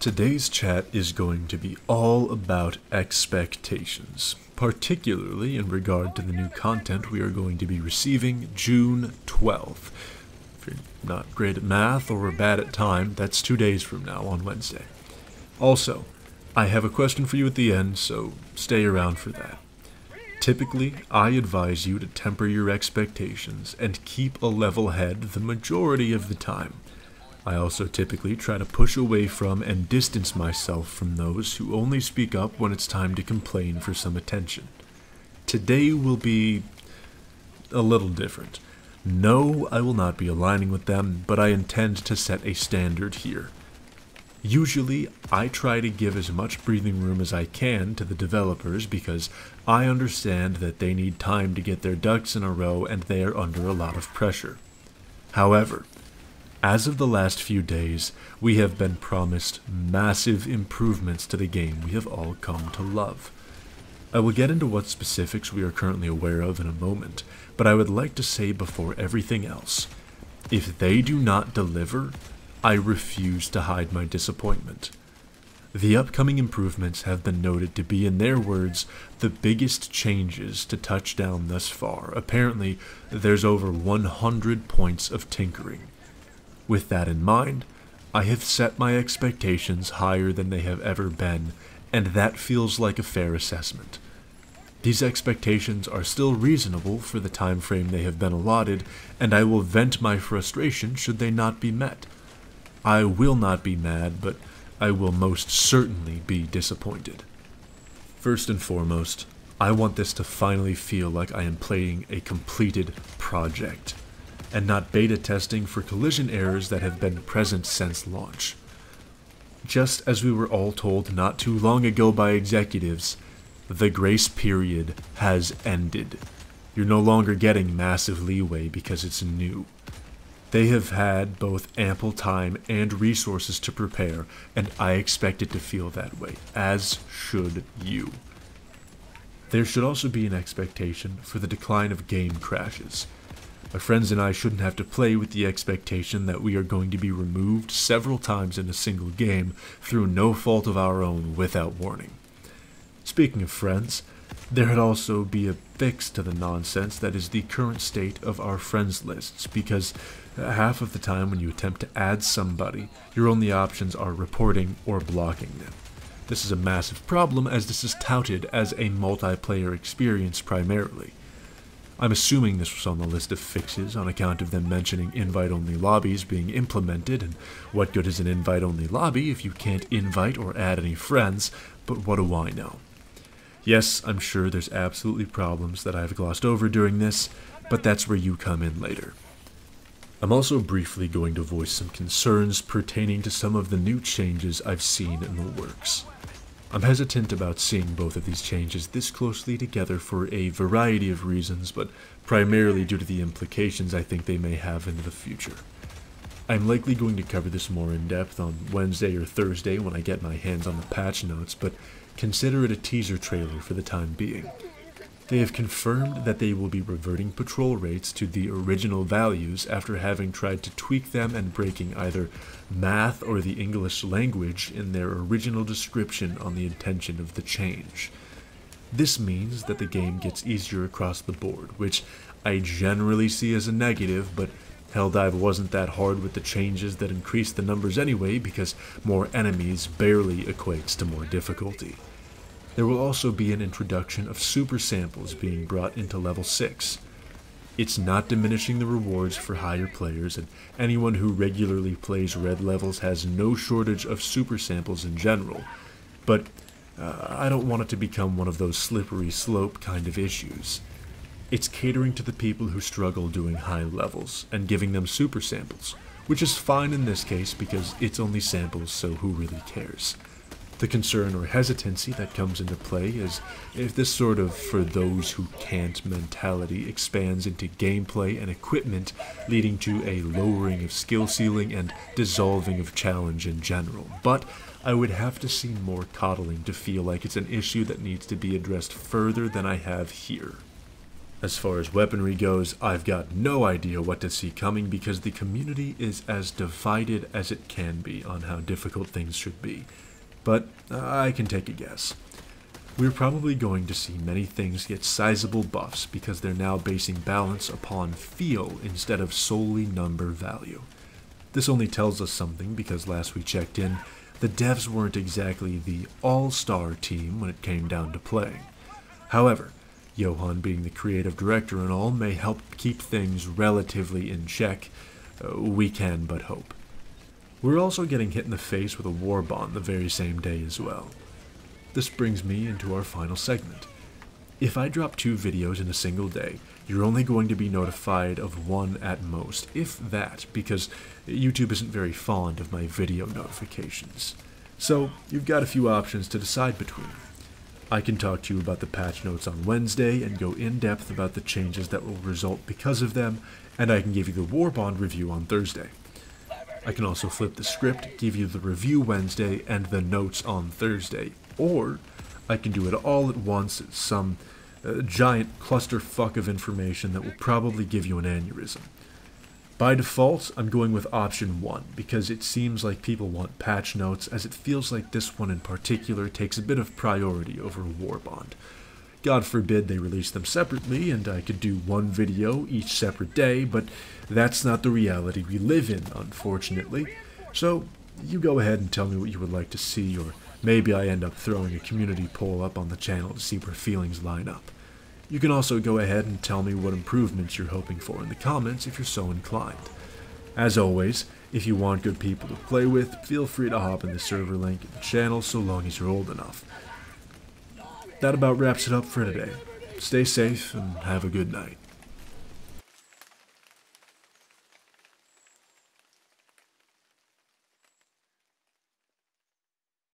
Today's chat is going to be all about expectations, particularly in regard to the new content we are going to be receiving June 12th. If you're not great at math or bad at time, that's two days from now on Wednesday. Also, I have a question for you at the end, so stay around for that. Typically, I advise you to temper your expectations and keep a level head the majority of the time. I also typically try to push away from and distance myself from those who only speak up when it's time to complain for some attention. Today will be a little different. No, I will not be aligning with them, but I intend to set a standard here. Usually, I try to give as much breathing room as I can to the developers because I understand that they need time to get their ducks in a row and they are under a lot of pressure. However, as of the last few days, we have been promised massive improvements to the game we have all come to love. I will get into what specifics we are currently aware of in a moment, but I would like to say before everything else, if they do not deliver, I refuse to hide my disappointment. The upcoming improvements have been noted to be, in their words, the biggest changes to Touchdown thus far. Apparently, there's over 100 points of tinkering. With that in mind, I have set my expectations higher than they have ever been, and that feels like a fair assessment. These expectations are still reasonable for the time frame they have been allotted, and I will vent my frustration should they not be met. I will not be mad, but I will most certainly be disappointed. First and foremost, I want this to finally feel like I am playing a completed project and not beta testing for collision errors that have been present since launch. Just as we were all told not too long ago by executives, the grace period has ended. You're no longer getting massive leeway because it's new. They have had both ample time and resources to prepare, and I expect it to feel that way, as should you. There should also be an expectation for the decline of game crashes. My friends and I shouldn't have to play with the expectation that we are going to be removed several times in a single game through no fault of our own without warning. Speaking of friends, there had also be a fix to the nonsense that is the current state of our friends lists because uh, half of the time when you attempt to add somebody, your only options are reporting or blocking them. This is a massive problem as this is touted as a multiplayer experience primarily. I'm assuming this was on the list of fixes on account of them mentioning invite-only lobbies being implemented, and what good is an invite-only lobby if you can't invite or add any friends, but what do I know? Yes, I'm sure there's absolutely problems that I've glossed over during this, but that's where you come in later. I'm also briefly going to voice some concerns pertaining to some of the new changes I've seen in the works. I'm hesitant about seeing both of these changes this closely together for a variety of reasons, but primarily due to the implications I think they may have into the future. I'm likely going to cover this more in depth on Wednesday or Thursday when I get my hands on the patch notes, but consider it a teaser trailer for the time being. They have confirmed that they will be reverting patrol rates to the original values after having tried to tweak them and breaking either math or the English language in their original description on the intention of the change. This means that the game gets easier across the board, which I generally see as a negative, but Helldive wasn't that hard with the changes that increased the numbers anyway because more enemies barely equates to more difficulty. There will also be an introduction of super samples being brought into level 6. It's not diminishing the rewards for higher players, and anyone who regularly plays red levels has no shortage of super samples in general, but uh, I don't want it to become one of those slippery slope kind of issues. It's catering to the people who struggle doing high levels and giving them super samples, which is fine in this case because it's only samples, so who really cares? The concern or hesitancy that comes into play is if this sort of for those who can't mentality expands into gameplay and equipment, leading to a lowering of skill ceiling and dissolving of challenge in general. But I would have to see more coddling to feel like it's an issue that needs to be addressed further than I have here. As far as weaponry goes, I've got no idea what to see coming because the community is as divided as it can be on how difficult things should be. But I can take a guess. We're probably going to see many things get sizable buffs because they're now basing balance upon feel instead of solely number value. This only tells us something because last we checked in, the devs weren't exactly the all-star team when it came down to playing. However, Johan being the creative director and all may help keep things relatively in check. Uh, we can but hope. We're also getting hit in the face with a war bond the very same day as well. This brings me into our final segment. If I drop two videos in a single day, you're only going to be notified of one at most, if that, because YouTube isn't very fond of my video notifications. So, you've got a few options to decide between. I can talk to you about the patch notes on Wednesday and go in depth about the changes that will result because of them, and I can give you the War Bond review on Thursday. I can also flip the script, give you the review Wednesday and the notes on Thursday, or I can do it all at once as some uh, giant clusterfuck of information that will probably give you an aneurysm. By default, I'm going with option 1 because it seems like people want patch notes as it feels like this one in particular takes a bit of priority over Warbond. God forbid they release them separately and I could do one video each separate day, but that's not the reality we live in, unfortunately. So, you go ahead and tell me what you would like to see, or maybe I end up throwing a community poll up on the channel to see where feelings line up. You can also go ahead and tell me what improvements you're hoping for in the comments if you're so inclined. As always, if you want good people to play with, feel free to hop in the server link in the channel so long as you're old enough. That about wraps it up for today. Stay safe and have a good night.